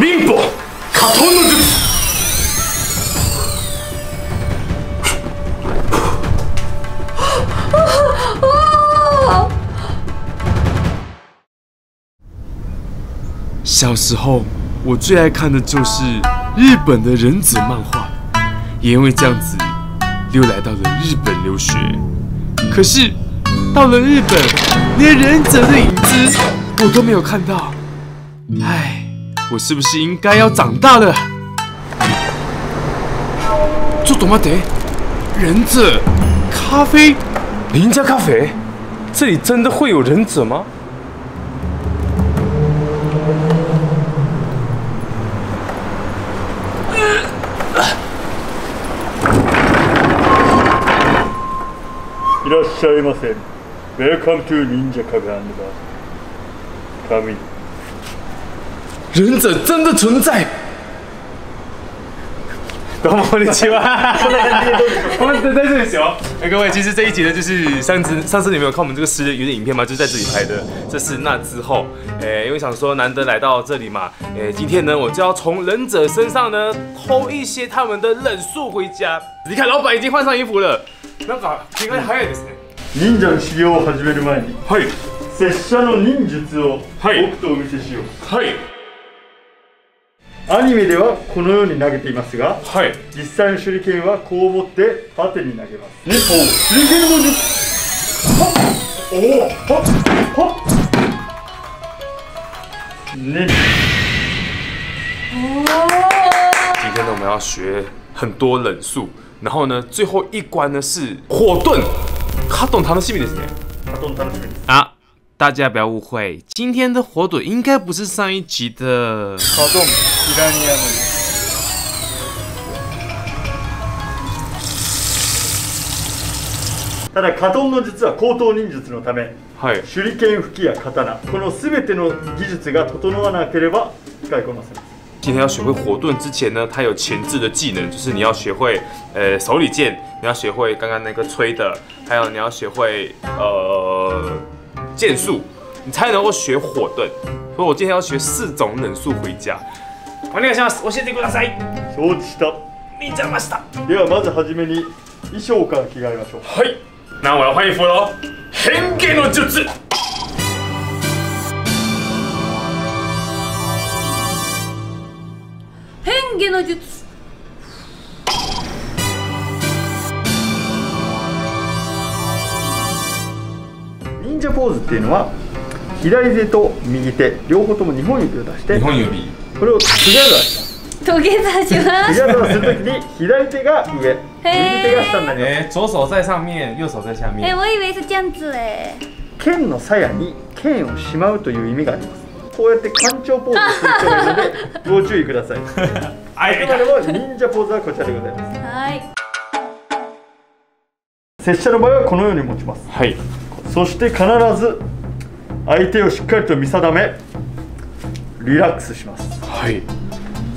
忍法加藤の術小时候，我最爱看的就是日本的忍者漫画，也因为这样子，又来到了日本留学。可是到了日本，连忍者的影子我都没有看到。唉，我是不是应该要长大了？ちょっと待って，忍者咖啡，林家咖啡，这里真的会有忍者吗？いらっしゃいませ Welcome to Ninja Cafe and Bar Come in 忍者真的存在。どうもこんにちは。我们在这里哦。哎，各位，其实这一集呢，就是上次上次你们有看我们这个失有点影片吗？就是在这里拍的。这是那之后，哎，因为想说难得来到这里嘛，哎，今天呢，我就要从忍者身上呢偷一些他们的忍术回家。你看，老板已经换上衣服了。なんか気が早いですね。忍者の修行を始める前に、はい。拙者の忍術をはい僕とお見せしよう。はい。 アニメではこのように投げていますが、はい。実際の手裏剣はこう持って縦に投げます。手裏剣の術。はっ、おお、はっ、はっ。ね。今天呢，我们要学很多忍术，然后呢，最后一关呢是火遁。卡懂他的姓名ですね。バトン楽しみで大家不要误会，今天的火腿应该不是上一集的。バトンピラニアの術。ただカトンの術は高等忍術のためはい。手裏剣吹きや刀この全ての技術が整わなければ使いこなせます今天要学会火遁之前呢，它有前置的技能，就是你要学会呃手里剑，你要学会刚刚那个吹的，还有你要学会呃 剑术，你才能够学火遁。所以我今天要学四种忍术回家。お願いします。教えてください。承知した你讲ました。ではまずはじめに衣装から着替えましょうはい。那我要换衣服喽。変化の術。変化の術ポーズっていうのは左手と右手両方とも2本指を出して二本指。これを together します土下座します。ャザーするときに左手が上右手が下になります。哎，左手在上面，右手在下哎面。我以为是这样子哎剣の鞘に剣をしまうという意味があります。こうやって干潮ポーズする人がいるので ご注意ください。あ哎くまでも忍者ポーズはこちらでございます。はい。拙者の場合はこのように持ちます。はい。そして必ず相手をしっかりと見定めリラックスします。はい。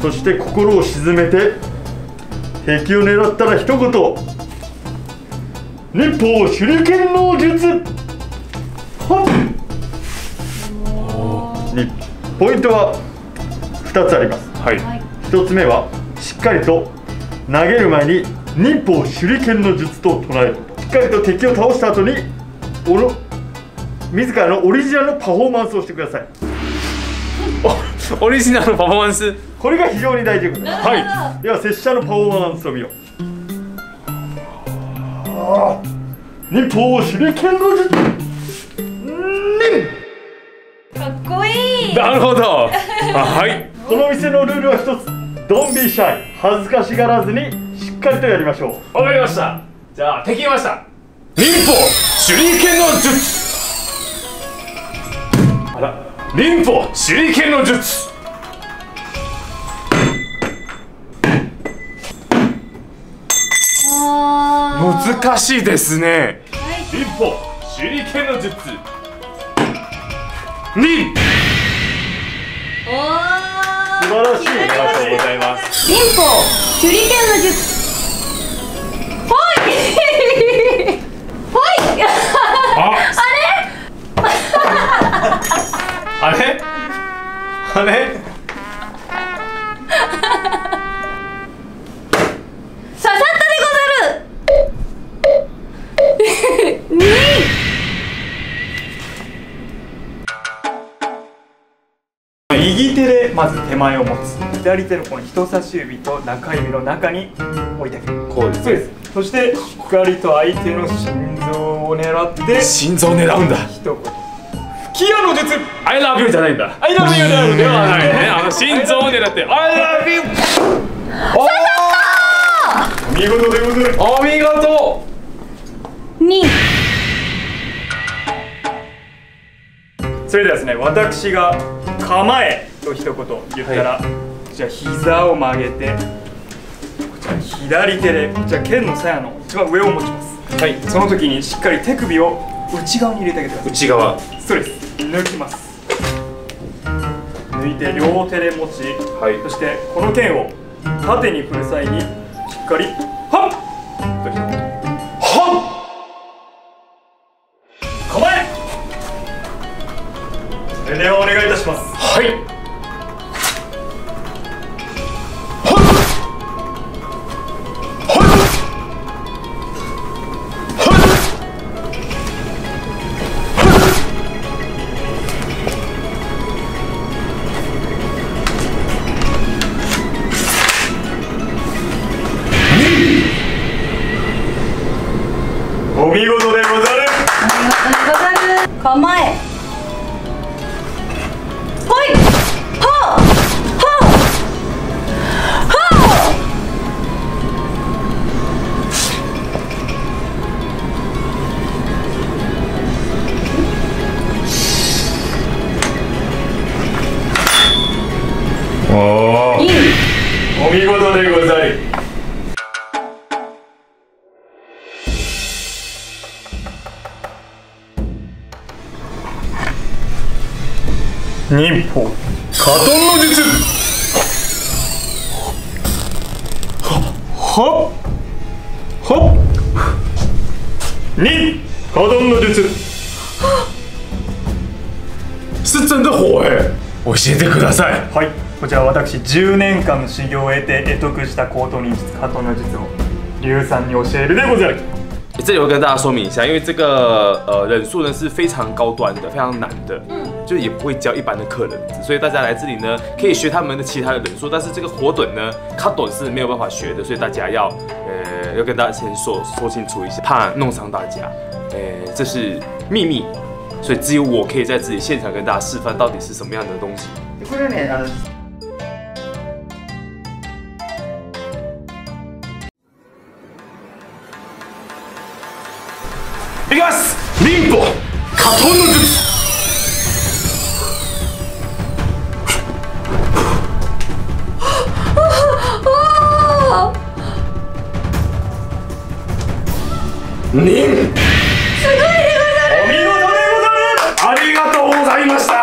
そして心を静めて敵を狙ったら一言日報手裏剣の術。ポイントは2つあります。はい。1つ目はしっかりと投げる前に忍法手裏剣の術と唱えるしっかりと敵を倒した後におの自らのオリジナルのパフォーマンスをしてください。オリジナルのパフォーマンス？これが非常に大事。ですなるほどはい。では拙者のパフォーマンスを見よう。あー忍法手裏剣の術。忍かっこいい。なるほど。あはい。この店のルールは一つ。ドンビーシャイ。恥ずかしがらずにしっかりとやりましょう。わかりました。じゃあ敵いました。忍法手裏剣の術。あら、忍法手裏剣の術。難しいですね。はい忍法手裏剣の術。忍。おー素晴らしいありがとうございます。忍法手裏剣の術まず手前を持つ左手のこの人差し指と中指の中に置いてこうですそうです。そしてしっかりと相手の心臓を狙って心臓を狙うんだ一言。吹き矢の術。I love you じゃないんだ。I love you ではないね。あの心臓を狙って I love you お見事でござるお見事！2それではですね私が構えと一言言ったら、じゃあ膝を曲げてこちら左手でこちら剣の鞘の一番上を持ちます。はい。その時にしっかり手首を内側に入れてあげてください。内側。そうです抜きます。抜いて両手で持ち、はい。そしてこの剣を縦に振る際にしっかりはっと忍法。カトンの術。はっは。っにカトンの術。是真的火哎教えてください。はい。こちら私10年間の修行を得て得得した高等忍術カトンの術を龍さんに教えるでござる。这里我跟大家说明一下，因为这个呃忍术呢是非常高端的，非常难的，嗯，就也不会教一般的客人，所以大家来这里呢可以学他们的其他的忍术，但是这个火盹呢，卡盹是没有办法学的，所以大家要呃要跟大家先说说清楚一下，怕弄伤大家，呃这是秘密，所以只有我可以在这里现场跟大家示范到底是什么样的东西。カトンの術。あ忍お見事でござる。ありがとうございました。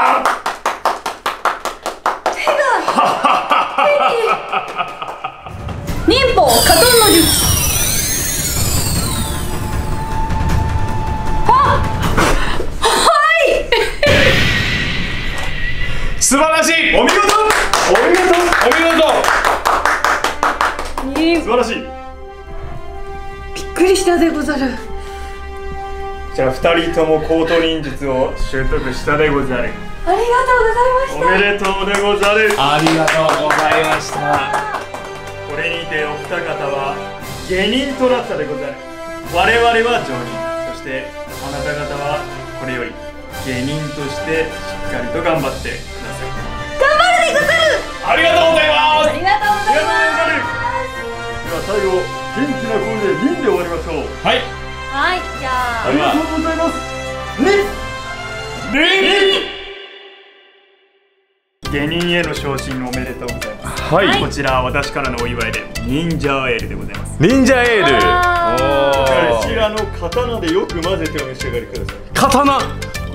忍法カトンの術くりしたでござる。じゃあ2人とも高等忍術を習得したでござる。ありがとうございまおめでとうでござる。ありがとうございました。これにてお二方は下人となったでござる。我々は上人そしてあなた方はこれより下人としてしっかりと頑張ってください。頑張るでござる。ありがとうございます。ありがとうございます。では最後元気な声で忍で終わりましょう。はい。はいじゃあ。ありがとうございます。忍。忍。下人への昇進おめでとうございます。はい。こちら私からのお祝いで忍者エールでございます。忍者エール。こちらの刀でよく混ぜてお召し上がりください。刀。こ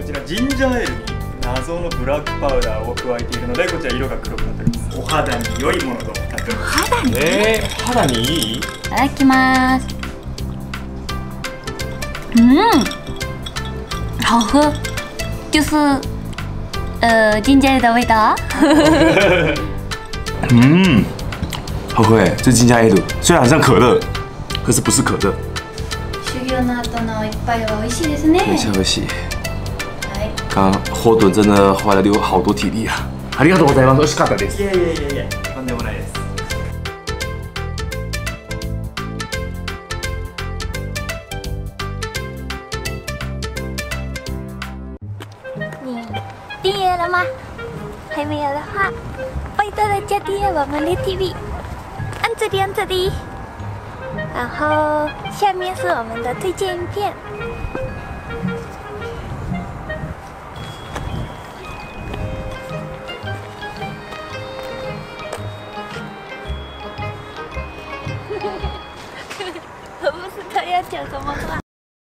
ちらジンジャーエールに謎のブラックパウダーを加えているのでこちら色が黒くなって肌に良いものとなっております。えー、肌にいい？いただきます。嗯好喝就是呃金桔的味道嗯，好喝哎，这是金加 A 的，虽然很像可乐，可是不是可乐，修行の後の一杯は美味しいですね。很香味。はい。刚刚火盹真的花了我好多体力啊。ありがとうございます。美味しかったです。いやいやいやいや。とんでもないです。你订阅了吗？还没有的话，拜托大家订阅我们的 TV，按这里按这里，然后下面是我们的推荐影片，要讲什么话